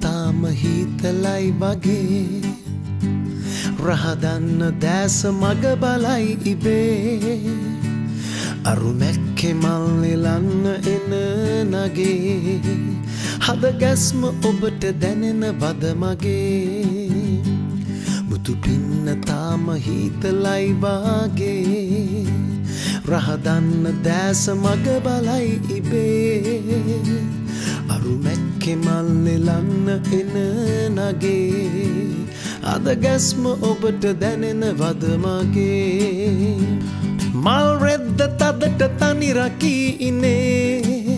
තාම හිතලයි වගේ. රහදන්න දෑස මග බලයි ඉබේ. අරුමැක්කෙ මල්ලෙලන්න එන නගේ. හද ගැස්ම ඔබට දැනෙන වද මගේ. මුතු පින්න තාම හිතලයි වාගේ. රහදන්න දෑස මග බලයි ඉබේ. නගේ අද ගැස්ම ඔබට දැනෙන වදමගේ මල් රෙද්ද තදට තනිරකී ඉනේ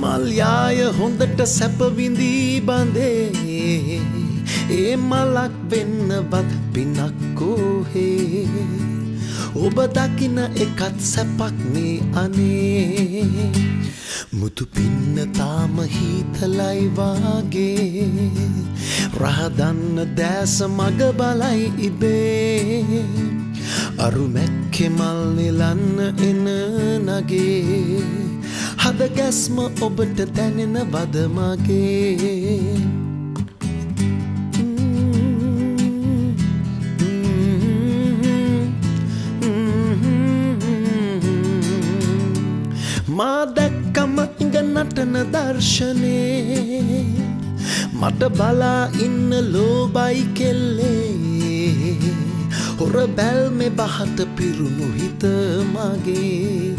මල්යාය හොඳට සැපවිඳී බඳේ. ඒ මලක් වෙන්නවත් පිනක්කෝහේ ඔබ දකින එකත් සැපක්නේ අනේ. මුතු පින්න තාම හිතලයි වාගේ. රහදන්න දෑස මග බලයි ඉබේ. අරුමැක්කෙ මල් නිලන්න එන නගේ. හද ගැස්ම ඔබට දැනෙන වදමගේ මා දැක්කම ඉඟ නටන දර්ශනේ. මට බලා ඉන්න ලෝබයි කෙල්ලේ. හොර බැල්මෙ බහත පිරුණු හිත මගේ.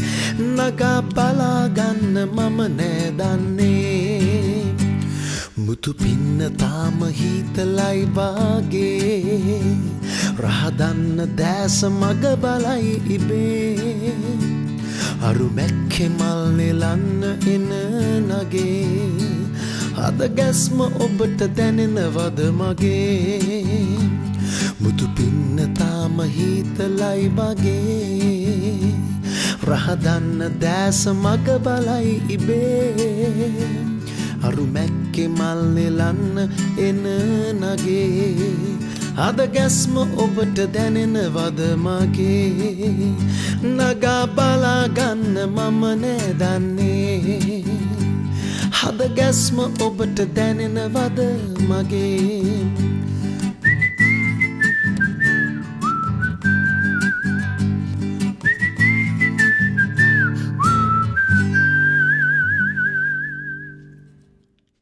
නගා බලාගන්න මම නෑදන්නේ මුතු පින්න තාම හිතලයි වාගේ. රහදන්න දෑස මග බලයි ඉබේ. අරුමැක්කෙ මල් නෙලන්න එන නගේ. අද ගැස්ම ඔබට දැනෙනවද මගේ? මුතු පින්න තාම හිතලයි වගේ රහදන්න දෑස මග බලයි ඉබේ. අරුමැක්කෙ මල් නෙලන්න එන නගේ. අද ගැස්ම ඔබට දැනෙනවද මගේ? නගා බලාගන්න මම නෑදන්නේ හද ගැස්ම ඔබට දැනෙනවද මගේ?